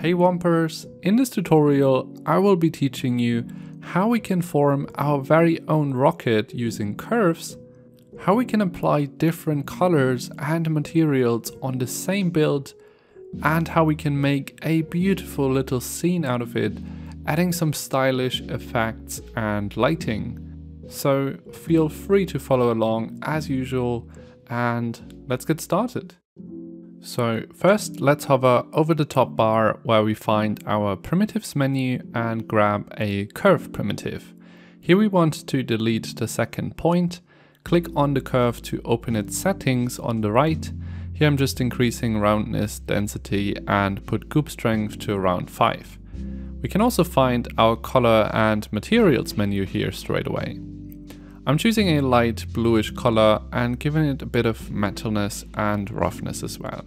Hey Wompers! In this tutorial I will be teaching you how we can form our very own rocket using curves, how we can apply different colors and materials on the same build, and how we can make a beautiful little scene out of it, adding some stylish effects and lighting. So feel free to follow along as usual and let's get started. So first let's hover over the top bar where we find our primitives menu and grab a curve primitive. Here we want to delete the second point, click on the curve to open its settings on the right. Here I'm just increasing roundness, density and put goop strength to around 5. We can also find our color and materials menu here straight away. I'm choosing a light bluish color and giving it a bit of metalness and roughness as well.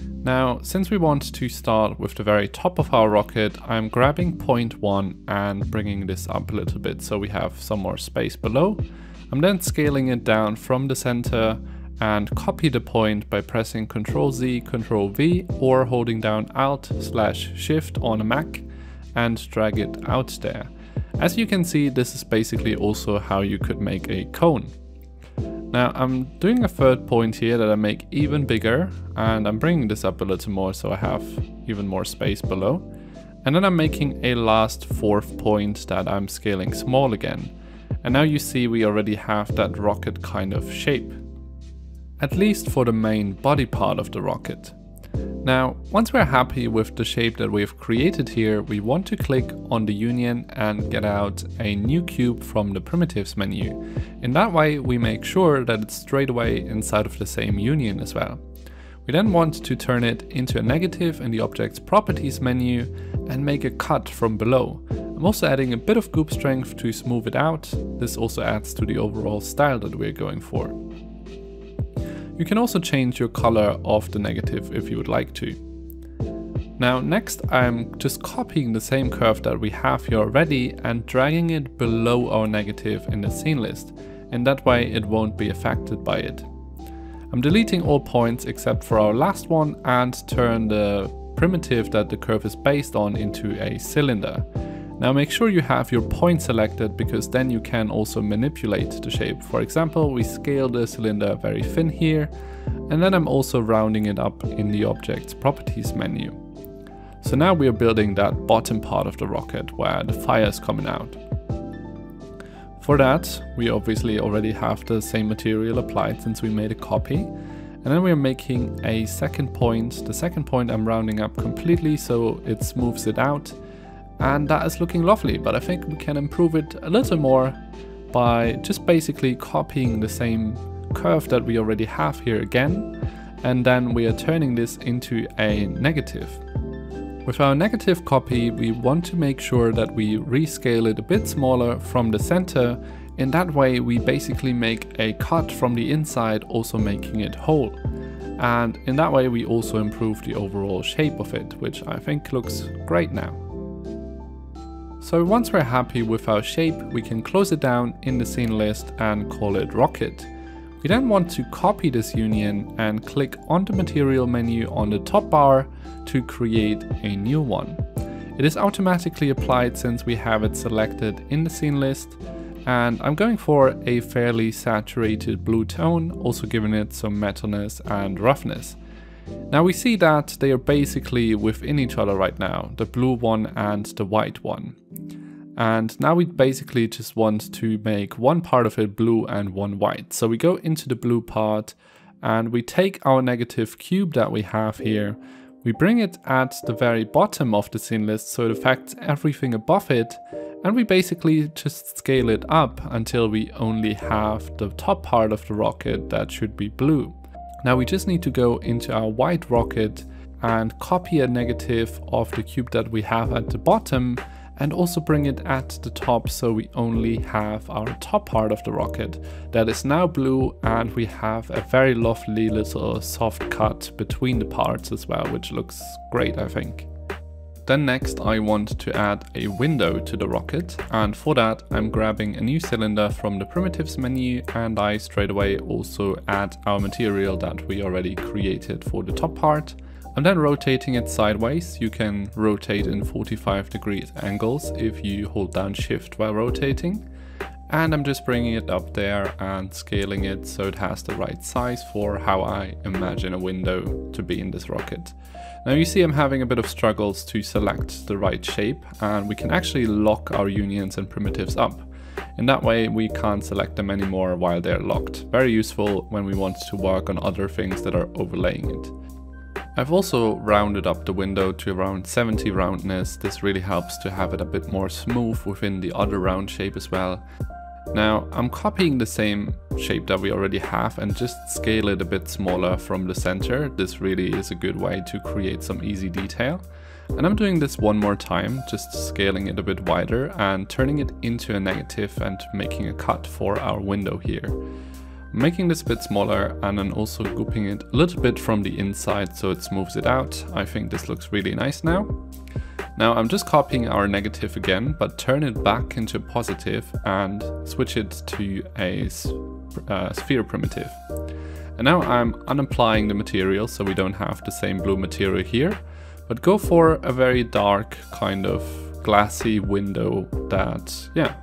Now, since we want to start with the very top of our rocket, I'm grabbing point one and bringing this up a little bit so we have some more space below. I'm then scaling it down from the center and copy the point by pressing Ctrl Z, Ctrl V or holding down Alt slash Shift on a Mac and drag it out there. As you can see, this is basically also how you could make a cone. Now I'm doing a third point here that I make even bigger and I'm bringing this up a little more so I have even more space below. And then I'm making a last fourth point that I'm scaling small again. And now you see we already have that rocket kind of shape. At least for the main body part of the rocket. Now, once we're happy with the shape that we've created here, we want to click on the union and get out a new cube from the primitives menu. In that way, we make sure that it's straight away inside of the same union as well. We then want to turn it into a negative in the object's properties menu and make a cut from below. I'm also adding a bit of goop strength to smooth it out. This also adds to the overall style that we're going for. You can also change your color of the negative if you would like to. Now next I'm just copying the same curve that we have here already and dragging it below our negative in the scene list. and that way it won't be affected by it. I'm deleting all points except for our last one and turn the primitive that the curve is based on into a cylinder. Now make sure you have your point selected because then you can also manipulate the shape. For example, we scale the cylinder very thin here and then I'm also rounding it up in the object's properties menu. So now we are building that bottom part of the rocket where the fire is coming out. For that, we obviously already have the same material applied since we made a copy. And then we are making a second point. The second point I'm rounding up completely so it smooths it out and that is looking lovely, but I think we can improve it a little more by just basically copying the same curve that we already have here again, and then we are turning this into a negative. With our negative copy, we want to make sure that we rescale it a bit smaller from the center. In that way, we basically make a cut from the inside, also making it whole. And in that way, we also improve the overall shape of it, which I think looks great now. So once we're happy with our shape, we can close it down in the scene list and call it rocket. We then want to copy this union and click on the material menu on the top bar to create a new one. It is automatically applied since we have it selected in the scene list and I'm going for a fairly saturated blue tone, also giving it some metalness and roughness. Now we see that they are basically within each other right now, the blue one and the white one. And now we basically just want to make one part of it blue and one white. So we go into the blue part and we take our negative cube that we have here, we bring it at the very bottom of the scene list so it affects everything above it and we basically just scale it up until we only have the top part of the rocket that should be blue. Now we just need to go into our white rocket and copy a negative of the cube that we have at the bottom and also bring it at the top so we only have our top part of the rocket that is now blue and we have a very lovely little soft cut between the parts as well which looks great I think. Then next I want to add a window to the rocket and for that I'm grabbing a new cylinder from the primitives menu and I straight away also add our material that we already created for the top part. I'm then rotating it sideways. You can rotate in 45 degrees angles if you hold down shift while rotating. And I'm just bringing it up there and scaling it so it has the right size for how I imagine a window to be in this rocket. Now you see I'm having a bit of struggles to select the right shape and we can actually lock our unions and primitives up. In that way we can't select them anymore while they're locked. Very useful when we want to work on other things that are overlaying it. I've also rounded up the window to around 70 roundness. This really helps to have it a bit more smooth within the other round shape as well. Now I'm copying the same shape that we already have and just scale it a bit smaller from the center. This really is a good way to create some easy detail. And I'm doing this one more time, just scaling it a bit wider and turning it into a negative and making a cut for our window here making this a bit smaller and then also gooping it a little bit from the inside so it smooths it out. I think this looks really nice now. Now I'm just copying our negative again, but turn it back into positive and switch it to a uh, sphere primitive. And now I'm unapplying the material so we don't have the same blue material here, but go for a very dark kind of glassy window that, yeah,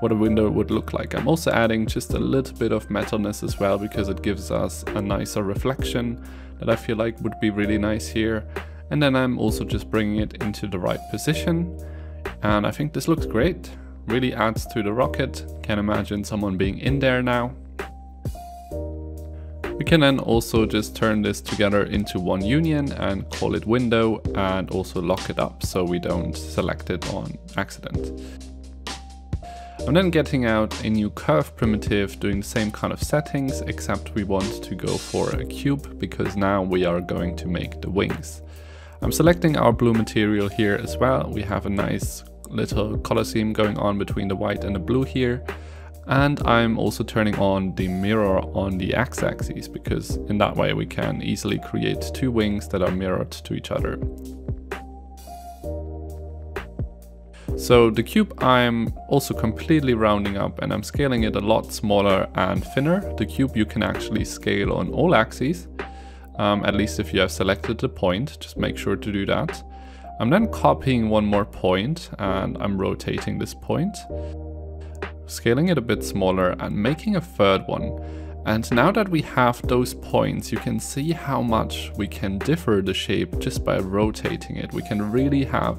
what a window would look like. I'm also adding just a little bit of metalness as well because it gives us a nicer reflection that I feel like would be really nice here. And then I'm also just bringing it into the right position. And I think this looks great. Really adds to the rocket. Can imagine someone being in there now. We can then also just turn this together into one union and call it window and also lock it up so we don't select it on accident. I'm then getting out a new curve primitive doing the same kind of settings except we want to go for a cube because now we are going to make the wings. I'm selecting our blue material here as well. We have a nice little color scheme going on between the white and the blue here. And I'm also turning on the mirror on the x-axis because in that way we can easily create two wings that are mirrored to each other. So the cube I'm also completely rounding up and I'm scaling it a lot smaller and thinner. The cube you can actually scale on all axes, um, at least if you have selected the point, just make sure to do that. I'm then copying one more point and I'm rotating this point, scaling it a bit smaller and making a third one. And now that we have those points, you can see how much we can differ the shape just by rotating it. We can really have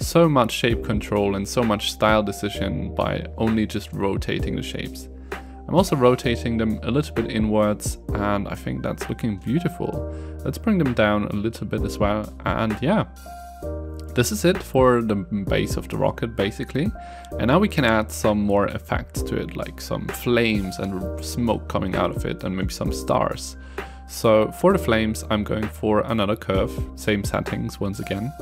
so much shape control and so much style decision by only just rotating the shapes. I'm also rotating them a little bit inwards and I think that's looking beautiful. Let's bring them down a little bit as well and yeah. This is it for the base of the rocket basically. And now we can add some more effects to it like some flames and smoke coming out of it and maybe some stars. So for the flames I'm going for another curve, same settings once again.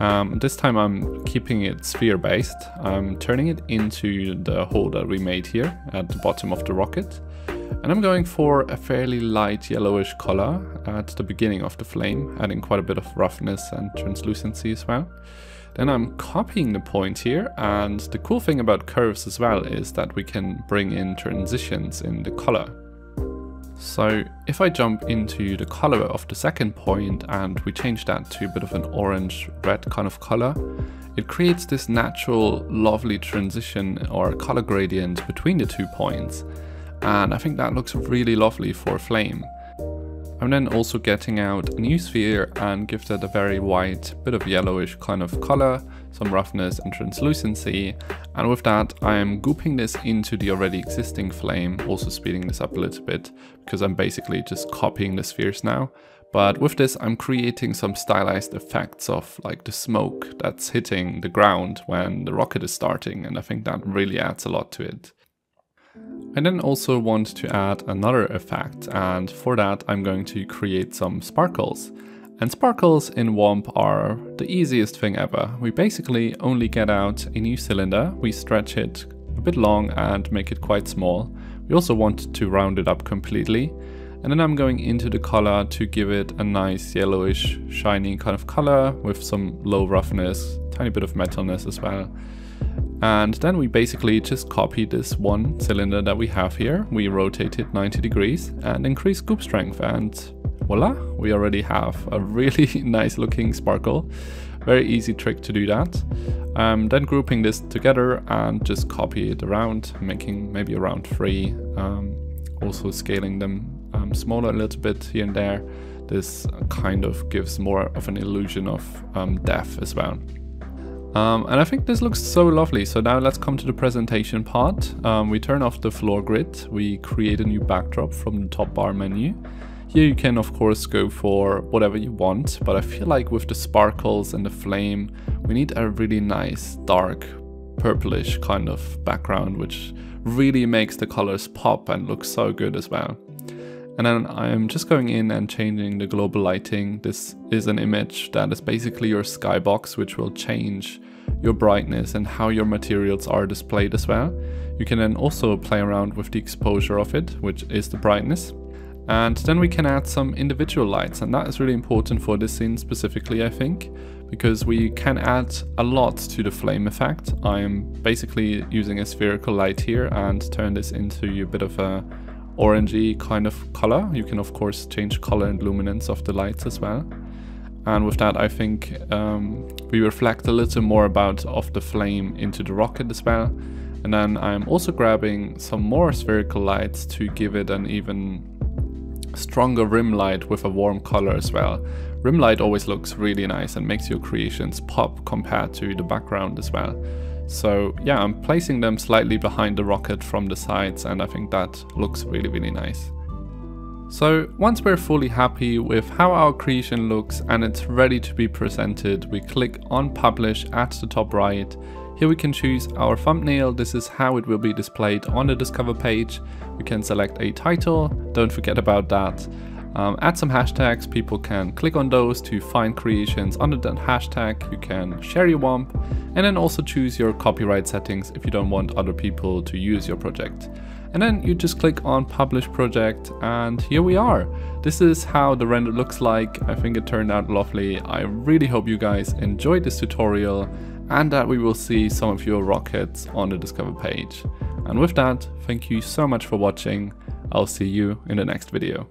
Um, this time I'm keeping it sphere based. I'm turning it into the hole that we made here at the bottom of the rocket. And I'm going for a fairly light yellowish color at the beginning of the flame, adding quite a bit of roughness and translucency as well. Then I'm copying the point here, and the cool thing about curves as well is that we can bring in transitions in the color. So if I jump into the color of the second point and we change that to a bit of an orange red kind of color, it creates this natural lovely transition or color gradient between the two points. And I think that looks really lovely for a flame. I'm then also getting out a new sphere and give that a very white, bit of yellowish kind of color, some roughness and translucency. And with that, I'm gooping this into the already existing flame, also speeding this up a little bit, because I'm basically just copying the spheres now. But with this, I'm creating some stylized effects of like the smoke that's hitting the ground when the rocket is starting, and I think that really adds a lot to it. I then also want to add another effect and for that I'm going to create some sparkles. And sparkles in WOMP are the easiest thing ever. We basically only get out a new cylinder, we stretch it a bit long and make it quite small. We also want to round it up completely. And then I'm going into the color to give it a nice yellowish shiny kind of color with some low roughness, tiny bit of metalness as well. And then we basically just copy this one cylinder that we have here. We rotate it 90 degrees and increase goop strength and voila, we already have a really nice looking sparkle. Very easy trick to do that. Um, then grouping this together and just copy it around, making maybe around three. Um, also scaling them um, smaller a little bit here and there. This kind of gives more of an illusion of um, depth as well. Um, and I think this looks so lovely. So now let's come to the presentation part. Um, we turn off the floor grid. We create a new backdrop from the top bar menu. Here you can of course go for whatever you want, but I feel like with the sparkles and the flame, we need a really nice dark purplish kind of background, which really makes the colors pop and look so good as well. And then I'm just going in and changing the global lighting. This is an image that is basically your skybox, which will change your brightness and how your materials are displayed as well. You can then also play around with the exposure of it, which is the brightness. And then we can add some individual lights and that is really important for this scene specifically I think because we can add a lot to the flame effect. I'm basically using a spherical light here and turn this into a bit of a orangey kind of color. You can of course change color and luminance of the lights as well. And with that, I think um, we reflect a little more about of the flame into the rocket as well. And then I'm also grabbing some more spherical lights to give it an even stronger rim light with a warm color as well. Rim light always looks really nice and makes your creations pop compared to the background as well. So yeah, I'm placing them slightly behind the rocket from the sides and I think that looks really, really nice. So once we're fully happy with how our creation looks and it's ready to be presented, we click on publish at the top right. Here we can choose our thumbnail, this is how it will be displayed on the Discover page. We can select a title, don't forget about that. Um, add some hashtags, people can click on those to find creations under that hashtag, you can share your WOMP, and then also choose your copyright settings if you don't want other people to use your project. And then you just click on publish project and here we are. This is how the render looks like. I think it turned out lovely. I really hope you guys enjoyed this tutorial and that we will see some of your rockets on the Discover page. And with that, thank you so much for watching. I'll see you in the next video.